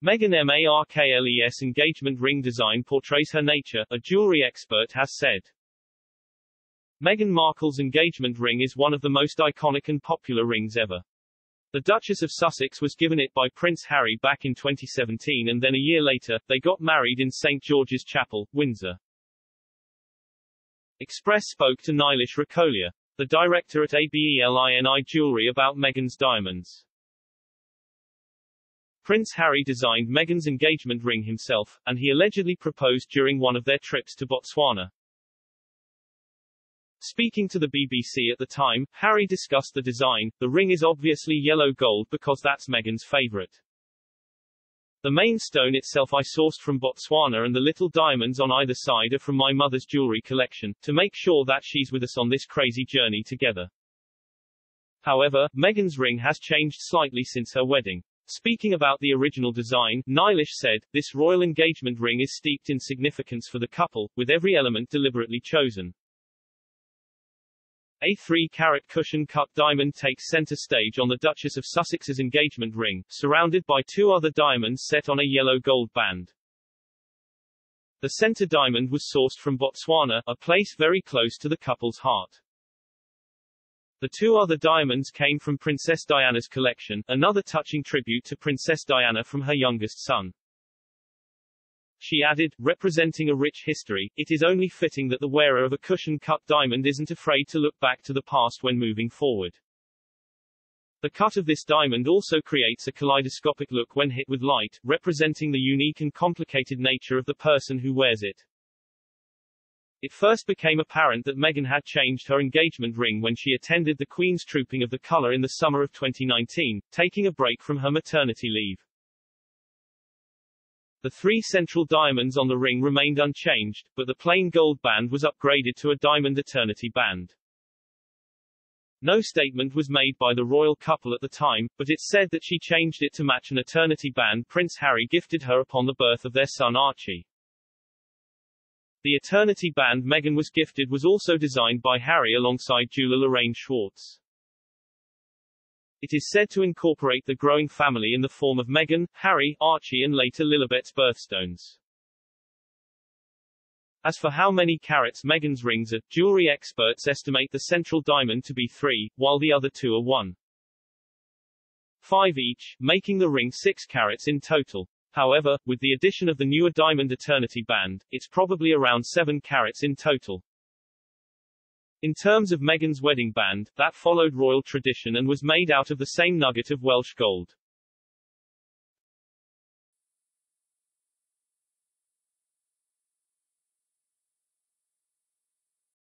Meghan Markle's engagement ring design portrays her nature, a jewelry expert has said. Meghan Markle's engagement ring is one of the most iconic and popular rings ever. The Duchess of Sussex was given it by Prince Harry back in 2017 and then a year later, they got married in St. George's Chapel, Windsor. Express spoke to Nilesh Rakolia, the director at ABELINI Jewelry about Meghan's diamonds. Prince Harry designed Meghan's engagement ring himself, and he allegedly proposed during one of their trips to Botswana. Speaking to the BBC at the time, Harry discussed the design. The ring is obviously yellow gold because that's Meghan's favorite. The main stone itself I sourced from Botswana and the little diamonds on either side are from my mother's jewelry collection, to make sure that she's with us on this crazy journey together. However, Meghan's ring has changed slightly since her wedding. Speaking about the original design, Nilesh said, this royal engagement ring is steeped in significance for the couple, with every element deliberately chosen. A 3-carat cushion-cut diamond takes center stage on the Duchess of Sussex's engagement ring, surrounded by two other diamonds set on a yellow-gold band. The center diamond was sourced from Botswana, a place very close to the couple's heart. The two other diamonds came from Princess Diana's collection, another touching tribute to Princess Diana from her youngest son. She added, representing a rich history, it is only fitting that the wearer of a cushion-cut diamond isn't afraid to look back to the past when moving forward. The cut of this diamond also creates a kaleidoscopic look when hit with light, representing the unique and complicated nature of the person who wears it. It first became apparent that Meghan had changed her engagement ring when she attended the Queen's Trooping of the Colour in the summer of 2019, taking a break from her maternity leave. The three central diamonds on the ring remained unchanged, but the plain gold band was upgraded to a diamond eternity band. No statement was made by the royal couple at the time, but it's said that she changed it to match an eternity band Prince Harry gifted her upon the birth of their son Archie. The eternity band Meghan was gifted was also designed by Harry alongside jeweler Lorraine Schwartz. It is said to incorporate the growing family in the form of Meghan, Harry, Archie and later Lilibet's birthstones. As for how many carats Meghan's rings are, jewelry experts estimate the central diamond to be 3, while the other two are 1. 5 each, making the ring 6 carats in total. However, with the addition of the newer diamond eternity band, it's probably around 7 carats in total. In terms of Meghan's wedding band, that followed royal tradition and was made out of the same nugget of Welsh gold.